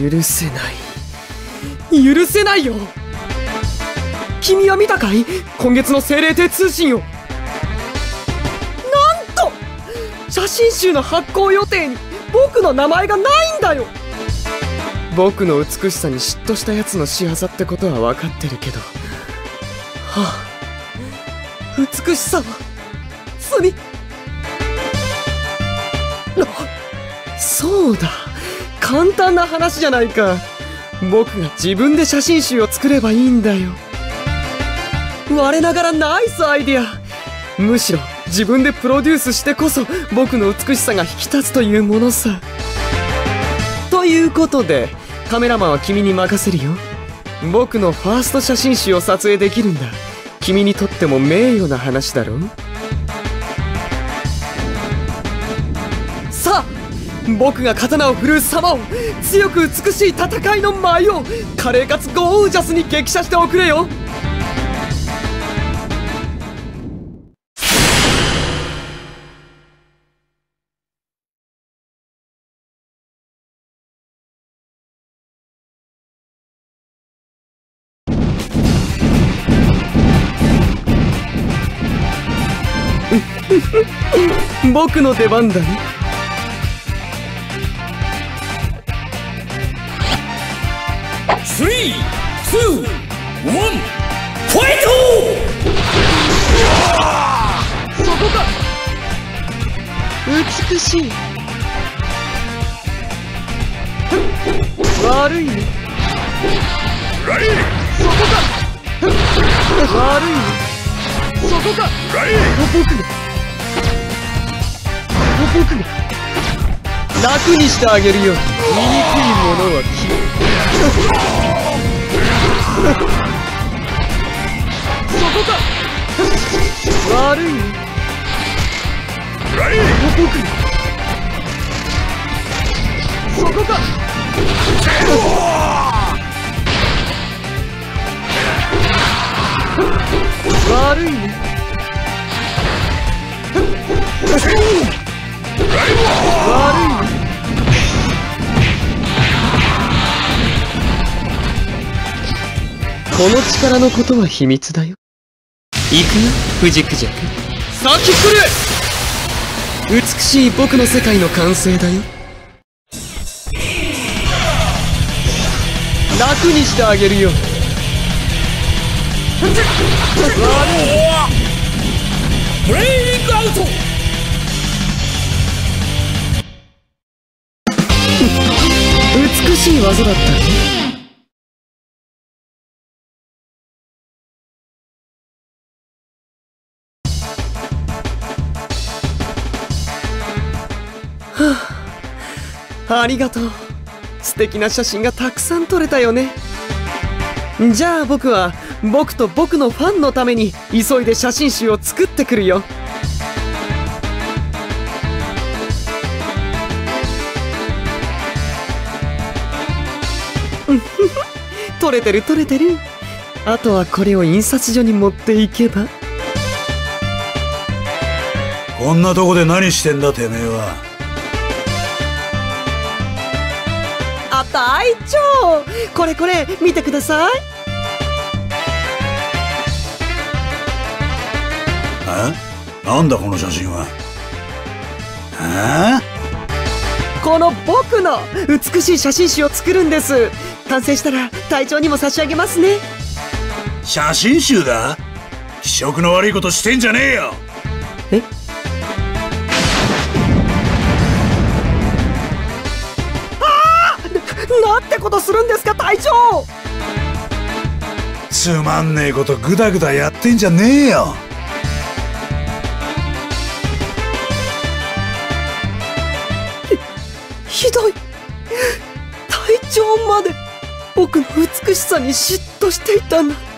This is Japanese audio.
許せない。許せないよ。君は見たかい？今月の精霊亭通信を。なんと！写真集の発行予定に僕の名前がないんだよ。僕の美しさに嫉妬した奴の仕業ってことは分かってるけど。はあ。美しさは罪。そうだ。簡単な話じゃないか。僕が自分で写真集を作ればいいんだよ。我ながらナイスアイディア。むしろ自分でプロデュースしてこそ僕の美しさが引き立つというものさ。ということでカメラマンは君に任せるよ。僕のファースト写真集を撮影できるんだ。君にとっても名誉な話だろ僕が刀を振るう様を強く美しい戦いの舞を華麗かつゴージャスに激写しておくれよ。僕の出番だね。そこか美しい。悪いね。トライそこか。悪いね。そこか。ライ僕が僕が楽にしてあげるよ。醜いものはそこか。悪い。そこか。悪い。ね悪いねこの力のことは秘密だよ。行くよ藤クジャク。先来る！美しい僕の世界の完成だよ。楽にしてあげるよ。ブレイクアウト美しい技だったねあ、りがとう。素敵な写真がたくさん撮れたよね。じゃあ僕は僕と僕のファンのために急いで写真集を作ってくるよ。う ん撮れてる撮れてる。あとはこれを印刷所に持っていけば。こんなとこで何してんだてめえは。あ隊長これこれ見てください。え？なんだこの写真は？え？この僕の美しい写真集を作るんです。完成したら隊長にも差し上げますね。写真集だ？気色の悪いことしてんじゃねえよ。え？なんてことするんですか隊長つまんねえことグダグダやってんじゃねえよひどい隊長まで僕の美しさに嫉妬していたんだ「